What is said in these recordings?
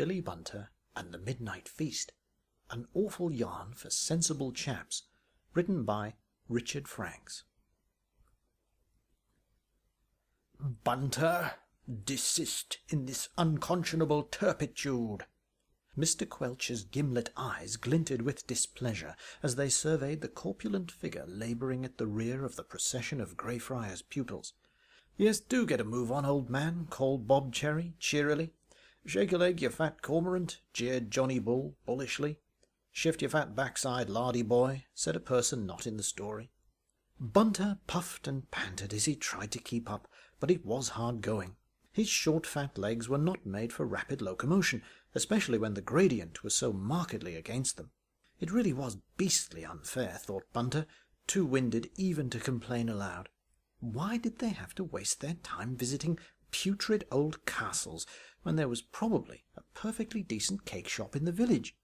Billy Bunter and the Midnight Feast. An awful yarn for sensible chaps. Written by Richard Franks. Bunter, desist in this unconscionable turpitude. Mr. Quelch's gimlet eyes glinted with displeasure as they surveyed the corpulent figure labouring at the rear of the procession of Greyfriars pupils. Yes, do get a move on, old man, called Bob Cherry, cheerily. Shake a leg, you fat cormorant, jeered Johnny Bull, bullishly. Shift your fat backside, lardy boy, said a person not in the story. Bunter puffed and panted as he tried to keep up, but it was hard going. His short fat legs were not made for rapid locomotion, especially when the gradient was so markedly against them. It really was beastly unfair, thought Bunter, too winded even to complain aloud. Why did they have to waste their time visiting putrid old castles when there was probably a perfectly decent cake shop in the village.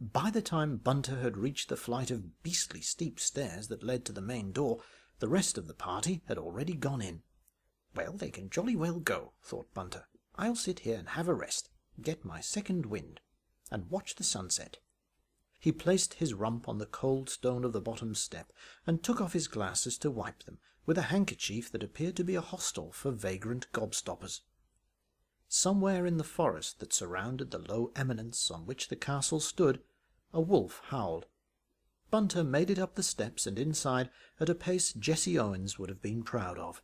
By the time Bunter had reached the flight of beastly steep stairs that led to the main door, the rest of the party had already gone in. Well, they can jolly well go, thought Bunter. I'll sit here and have a rest, get my second wind, and watch the sunset. He placed his rump on the cold stone of the bottom step, and took off his glasses to wipe them, with a handkerchief that appeared to be a hostel for vagrant gobstoppers. Somewhere in the forest that surrounded the low eminence on which the castle stood, a wolf howled. Bunter made it up the steps and inside at a pace Jesse Owens would have been proud of.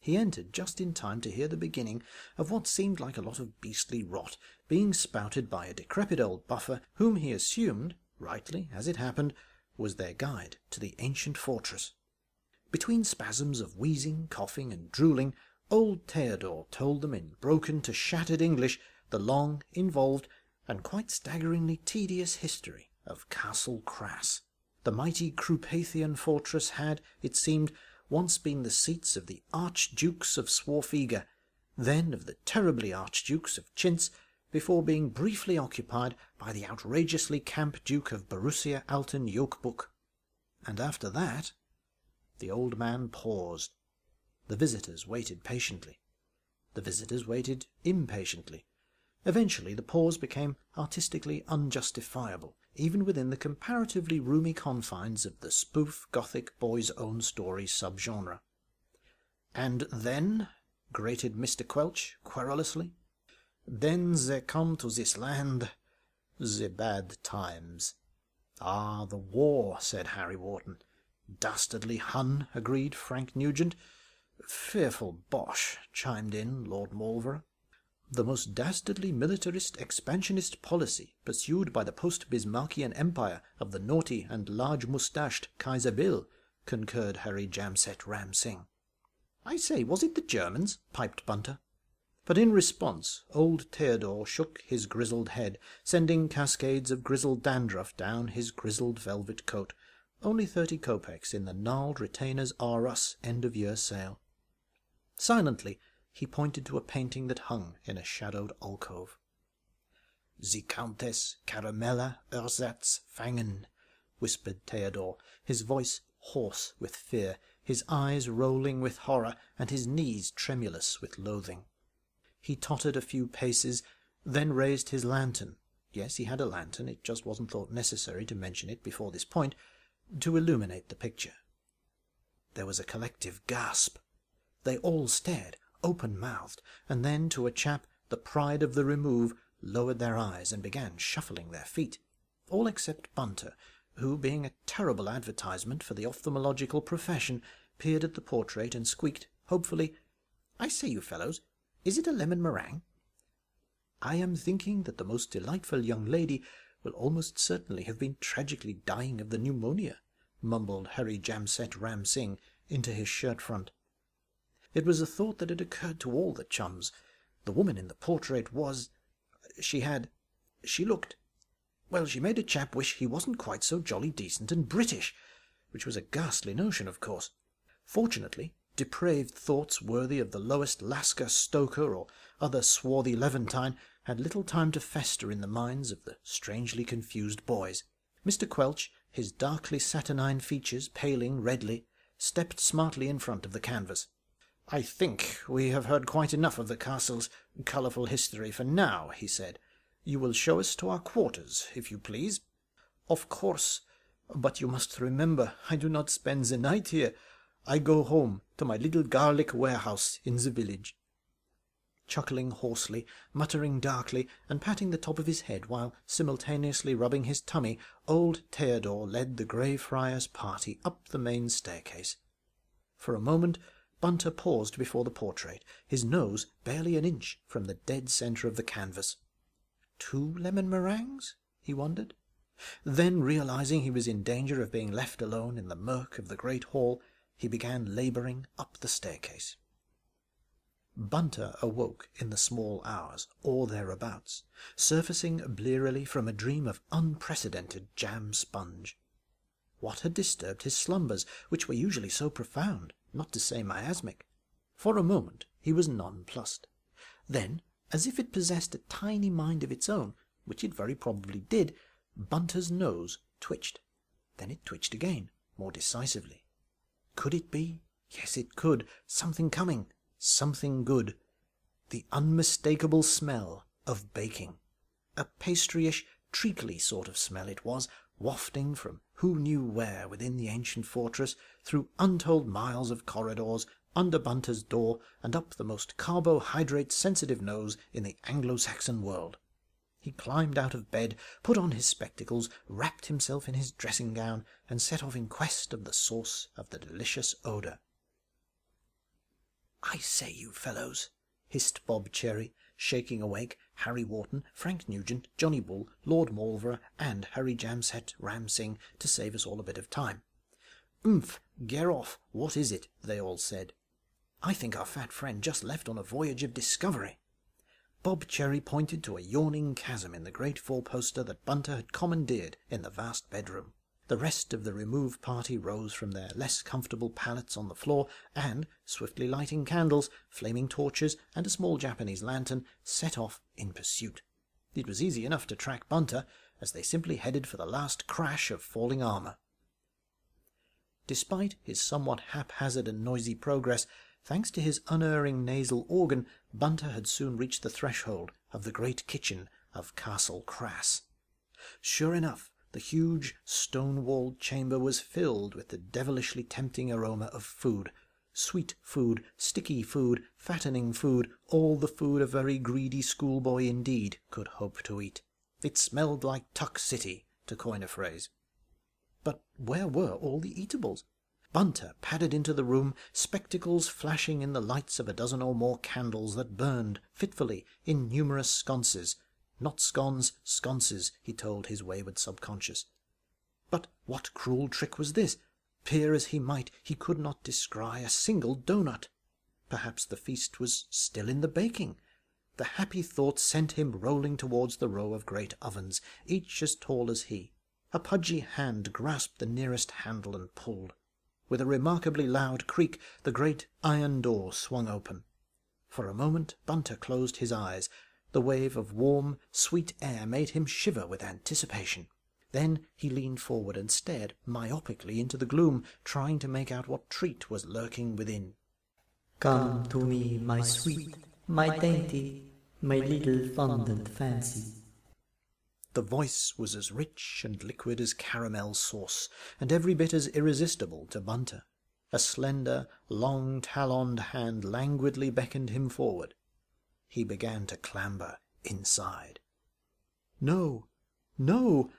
He entered just in time to hear the beginning of what seemed like a lot of beastly rot being spouted by a decrepit old buffer whom he assumed, rightly as it happened, was their guide to the ancient fortress. Between spasms of wheezing, coughing, and drooling, old Theodore told them in broken to shattered English the long, involved, and quite staggeringly tedious history of Castle Crass. The mighty Carpathian fortress had, it seemed, once been the seats of the Archdukes of Swarfega, then of the terribly Archdukes of Chintz, before being briefly occupied by the outrageously camp Duke of Borussia Alten Yokebuk. And after that the old man paused. The visitors waited patiently. The visitors waited impatiently. Eventually the pause became artistically unjustifiable, even within the comparatively roomy confines of the spoof Gothic boy's own story subgenre. And then, grated Mr. Quelch querulously, then there come to this land the bad times. Ah, the war, said Harry Wharton. Dastardly Hun, agreed Frank Nugent. Fearful bosh, chimed in Lord Mauleverer. The most dastardly militarist expansionist policy pursued by the post-Bismarckian empire of the naughty and large-moustached Kaiser Bill, concurred Hurree Jamset Ram Singh. I say, was it the Germans? piped Bunter. But in response, old Theodore shook his grizzled head, sending cascades of grizzled dandruff down his grizzled velvet coat, only thirty kopecks in the gnarled retainers R Us end-of-year sale. Silently, he pointed to a painting that hung in a shadowed alcove. "The Countess Caramella Ersatz Fangen," whispered Theodore, his voice hoarse with fear, his eyes rolling with horror, and his knees tremulous with loathing. He tottered a few paces, then raised his lantern. Yes, he had a lantern, it just wasn't thought necessary to mention it before this point, to illuminate the picture. There was a collective gasp. They all stared, open-mouthed, and then to a chap, the pride of the remove, lowered their eyes and began shuffling their feet. All except Bunter, who, being a terrible advertisement for the ophthalmological profession, peered at the portrait and squeaked, hopefully, I say, you fellows, is it a lemon meringue? I am thinking that the most delightful young lady will almost certainly have been tragically dying of the pneumonia, mumbled Hurree Jamset Ram Singh into his shirt front. It was a thought that had occurred to all the chums. The woman in the portrait was... She had... She looked... Well, she made a chap wish he wasn't quite so jolly decent and British, which was a ghastly notion, of course. Fortunately, depraved thoughts worthy of the lowest Lascar Stoker or other swarthy Levantine had little time to fester in the minds of the strangely confused boys. Mr. Quelch, his darkly saturnine features paling redly, stepped smartly in front of the canvas. I think we have heard quite enough of the castle's colourful history for now, he said. You will show us to our quarters, if you please. Of course. But you must remember, I do not spend the night here. I go home to my little garlic warehouse in the village. Chuckling hoarsely, muttering darkly, and patting the top of his head while simultaneously rubbing his tummy, old Theodore led the Greyfriars party up the main staircase. For a moment Bunter paused before the portrait, his nose barely an inch from the dead centre of the canvas. Two lemon meringues? he wondered. Then, realizing he was in danger of being left alone in the murk of the great hall, he began labouring up the staircase. Bunter awoke in the small hours, or thereabouts, surfacing blearily from a dream of unprecedented jam sponge. What had disturbed his slumbers, which were usually so profound, not to say miasmic? For a moment he was nonplussed. Then, as if it possessed a tiny mind of its own, which it very probably did, Bunter's nose twitched. Then it twitched again, more decisively. Could it be? Yes, it could. Something coming something good, the unmistakable smell of baking. A pastryish, treacly sort of smell it was, wafting from who knew where within the ancient fortress, through untold miles of corridors, under Bunter's door, and up the most carbohydrate-sensitive nose in the Anglo-Saxon world. He climbed out of bed, put on his spectacles, wrapped himself in his dressing-gown, and set off in quest of the source of the delicious odour. I say, you fellows, hissed Bob Cherry, shaking awake Harry Wharton, Frank Nugent, Johnny Bull, Lord Mauleverer, and Hurree Jamset Ram Singh to save us all a bit of time. Umph, get off, what is it? they all said. I think our fat friend just left on a voyage of discovery. Bob Cherry pointed to a yawning chasm in the great four-poster that Bunter had commandeered in the vast bedroom. The rest of the remove party rose from their less comfortable pallets on the floor, and, swiftly lighting candles, flaming torches, and a small Japanese lantern, set off in pursuit. It was easy enough to track Bunter, as they simply headed for the last crash of falling armour. Despite his somewhat haphazard and noisy progress, thanks to his unerring nasal organ, Bunter had soon reached the threshold of the great kitchen of Castle Crass. Sure enough, the huge, stone-walled chamber was filled with the devilishly tempting aroma of food. Sweet food, sticky food, fattening food, all the food a very greedy schoolboy indeed could hope to eat. It smelled like Tuck City, to coin a phrase. But where were all the eatables? Bunter padded into the room, spectacles flashing in the lights of a dozen or more candles that burned fitfully in numerous sconces, not scones, sconces, he told his wayward subconscious. But what cruel trick was this? Peer as he might, he could not descry a single doughnut. Perhaps the feast was still in the baking. The happy thought sent him rolling towards the row of great ovens, each as tall as he. A pudgy hand grasped the nearest handle and pulled. With a remarkably loud creak, the great iron door swung open. For a moment Bunter closed his eyes, the wave of warm, sweet air made him shiver with anticipation. Then he leaned forward and stared myopically into the gloom, trying to make out what treat was lurking within. Come to me, my sweet, my dainty, my little fondant fancy. The voice was as rich and liquid as caramel sauce, and every bit as irresistible to Bunter. A slender, long taloned hand languidly beckoned him forward he began to clamber inside. No, no!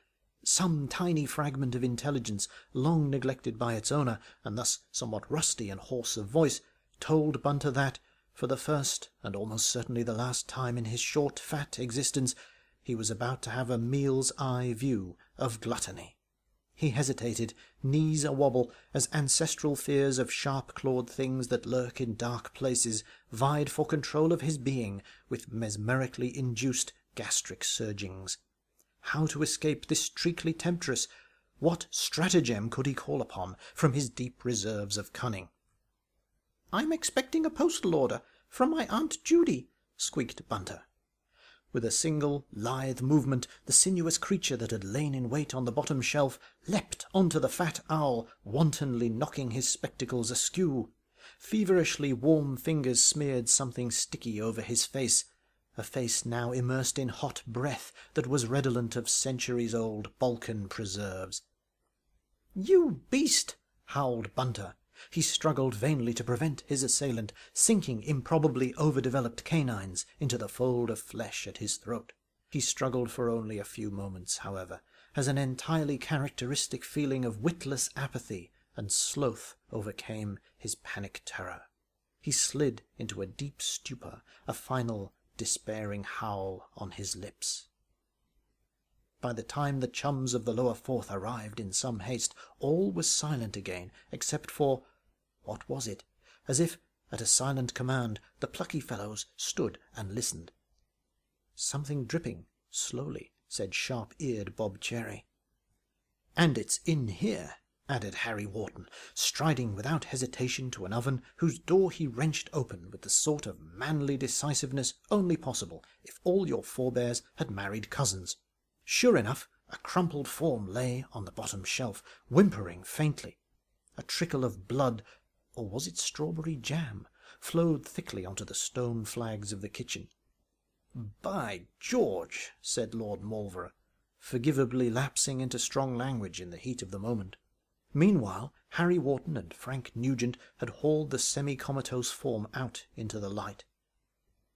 Some tiny fragment of intelligence, long neglected by its owner, and thus somewhat rusty and hoarse of voice, told Bunter that, for the first and almost certainly the last time in his short, fat existence, he was about to have a meal's eye view of gluttony. He hesitated, knees a wobble, as ancestral fears of sharp-clawed things that lurk in dark places vied for control of his being with mesmerically induced gastric surgings. How to escape this treacly temptress? What stratagem could he call upon from his deep reserves of cunning? "I'm expecting a postal order from my Aunt Judy," squeaked Bunter. With a single lithe movement, the sinuous creature that had lain in wait on the bottom shelf leapt onto the fat owl, wantonly knocking his spectacles askew. Feverishly warm fingers smeared something sticky over his face. a face now immersed in hot breath that was redolent of centuries-old Balkan preserves. "You beast!" howled Bunter. He struggled vainly to prevent his assailant sinking improbably overdeveloped canines into the fold of flesh at his throat. He struggled for only a few moments, however, as an entirely characteristic feeling of witless apathy and sloth overcame his panic terror. He slid into a deep stupor, a final despairing howl on his lips. By the time the chums of the lower fourth arrived in some haste, all was silent again, except for what was it? As if, at a silent command, the plucky fellows stood and listened. Something dripping, slowly, said sharp-eared Bob Cherry. And it's in here, added Harry Wharton, striding without hesitation to an oven whose door he wrenched open with the sort of manly decisiveness only possible if all your forebears had married cousins. Sure enough, a crumpled form lay on the bottom shelf, whimpering faintly. A trickle of blood, or was it strawberry jam, flowed thickly onto the stone flags of the kitchen. By George, said Lord Mauleverer, forgivably lapsing into strong language in the heat of the moment. Meanwhile, Harry Wharton and Frank Nugent had hauled the semi-comatose form out into the light.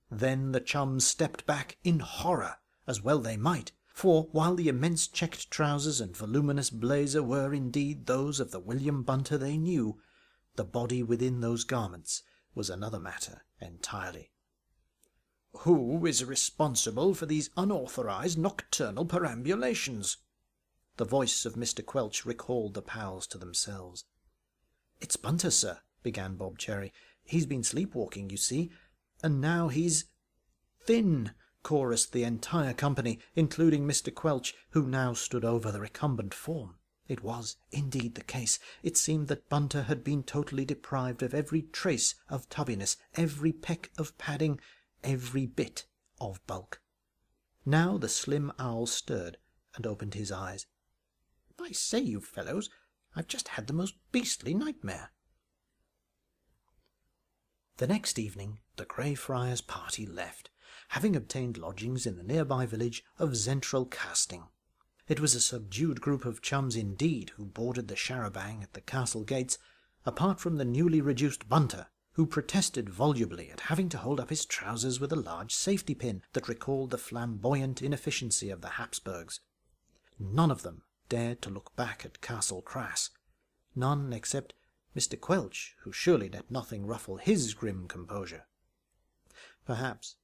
Then the chums stepped back in horror, as well they might, for while the immense checked trousers and voluminous blazer were indeed those of the William Bunter they knew, the body within those garments was another matter entirely. Who is responsible for these unauthorized nocturnal perambulations? The voice of Mr. Quelch recalled the pals to themselves. It's Bunter, sir, began Bob Cherry. He's been sleepwalking, you see, and now he's... Thin, chorused the entire company, including Mr. Quelch, who now stood over the recumbent form. It was indeed the case. It seemed that Bunter had been totally deprived of every trace of tubbiness, every peck of padding, every bit of bulk. Now the slim owl stirred and opened his eyes. I say, you fellows, I've just had the most beastly nightmare. The next evening the Greyfriars party left, having obtained lodgings in the nearby village of Zentral Casting. It was a subdued group of chums indeed who boarded the char-a-banc at the castle gates, apart from the newly reduced Bunter, who protested volubly at having to hold up his trousers with a large safety pin that recalled the flamboyant inefficiency of the Habsburgs. None of them dared to look back at Castle Crass. None except Mr. Quelch, who surely let nothing ruffle his grim composure. Perhaps,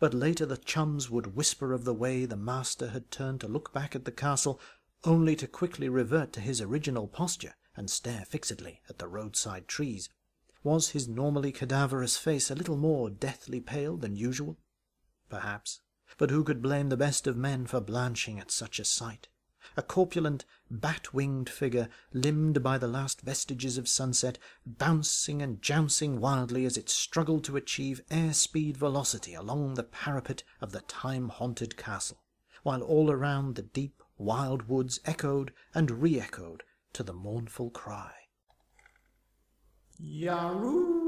but later the chums would whisper of the way the master had turned to look back at the castle, only to quickly revert to his original posture and stare fixedly at the roadside trees. Was his normally cadaverous face a little more deathly pale than usual? Perhaps, but who could blame the best of men for blanching at such a sight? A corpulent, bat-winged figure, limned by the last vestiges of sunset, bouncing and jouncing wildly as it struggled to achieve air-speed velocity along the parapet of the time-haunted castle, while all around the deep, wild woods echoed and re-echoed to the mournful cry. Yaroo!